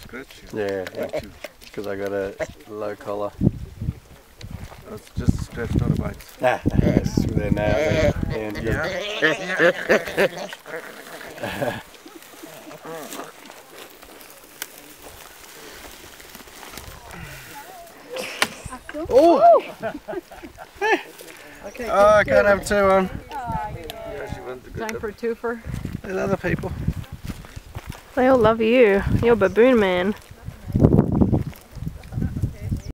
Scratch. Yeah, because I got a low collar. It's just a on not a bite. Ah, yes, there now. And yeah. oh! okay, oh, I can't have two on. Time for a twofer. There's other people. They all love you. You're baboon man.